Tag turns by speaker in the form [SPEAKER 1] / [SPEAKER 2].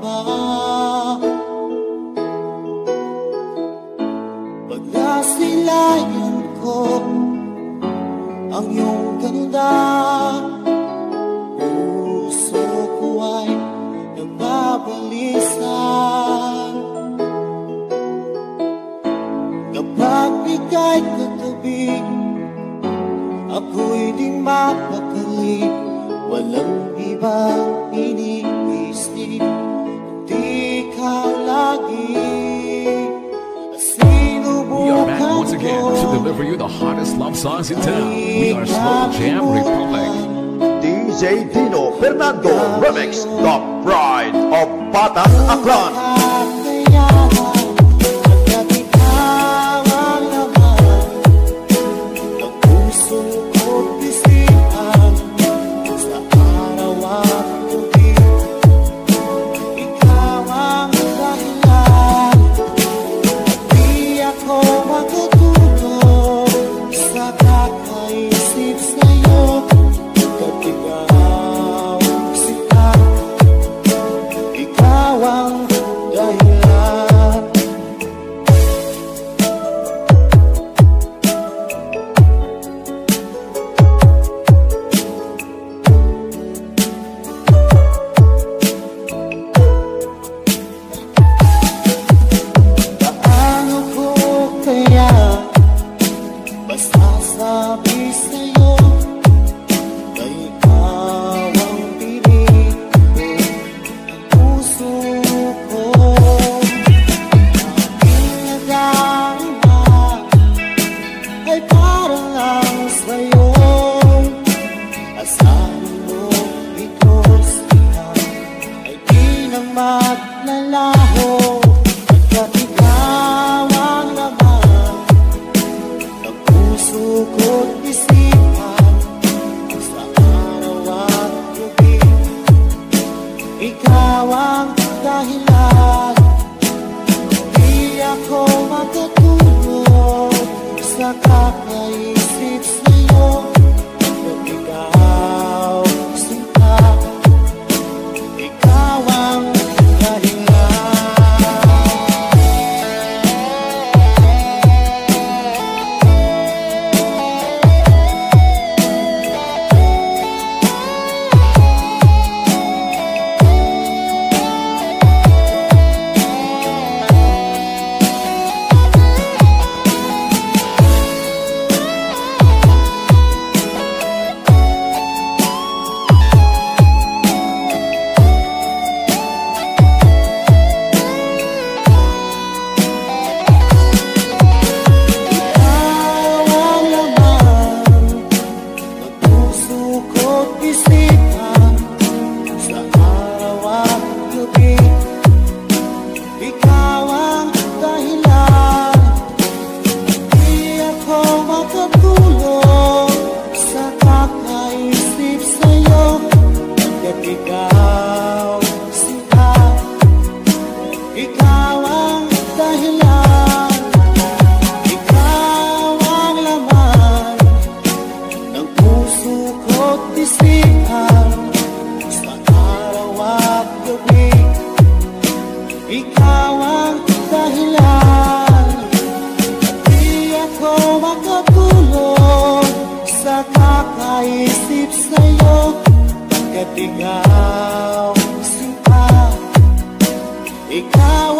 [SPEAKER 1] kumakaba Pag nasilayan ko ang iyong ganda Puso ko ay nagbabalisan Kapag ika'y katabi Ako'y di mapakali Walang ibang
[SPEAKER 2] deliver you the hottest love songs in town. We are Slow Jam Republic.
[SPEAKER 3] DJ Dino Fernando Remix The Pride of Batang Aklan
[SPEAKER 1] maglalaho Pagkat ikaw ang laman. Ng puso ko't isipan Sa araw at gabi. Ikaw ang dahilan. Di ako makatulog Sa ko't isipan Sa araw at gabi. Ikaw ang dahilan. Di ako makatulog Sa kakaisip sa'yo. Hanggat ikaw Ikaw ang dahilan at di ako makatulog sa kakaisip sa'yo pagkat ikaw sinta. Ikaw